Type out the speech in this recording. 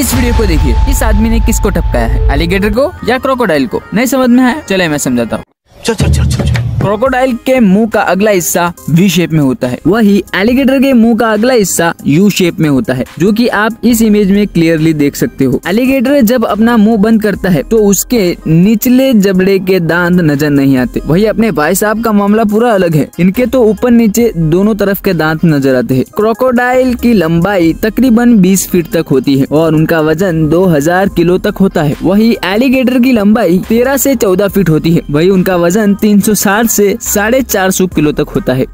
इस वीडियो को देखिए। इस आदमी ने किसको टपकाया है? एलिगेटर को या क्रोकोडाइल को? नहीं समझ में है चले मैं समझाता हूँ। चल चल चल चल। क्रोकोडाइल के मुँह का अगला हिस्सा वी शेप में होता है। वही एलिगेटर के मुँह का अगला हिस्सा यू शेप में होता है, जो कि आप इस इमेज में क्लियरली देख सकते हो। एलिगेटर जब अपना मुँह बंद करता है तो उसके निचले जबड़े के दांत नज़र नहीं आते। वही अपने भाई साहब का मामला पूरा अलग है। इनके तो ऊपर नीचे दोनों तरफ़ के दांत नज़र आते हैं। क्रोकोडाइल की लंबाई तकरीबन 20 फीट तक होती है और उनका वज़न 2000 किलो तक होता है। वही एलिगेटर की लंबाई 13 से 14 फीट होती है। वही उनका वज़न 360 से साढ़े चार सौ किलो तक होता है।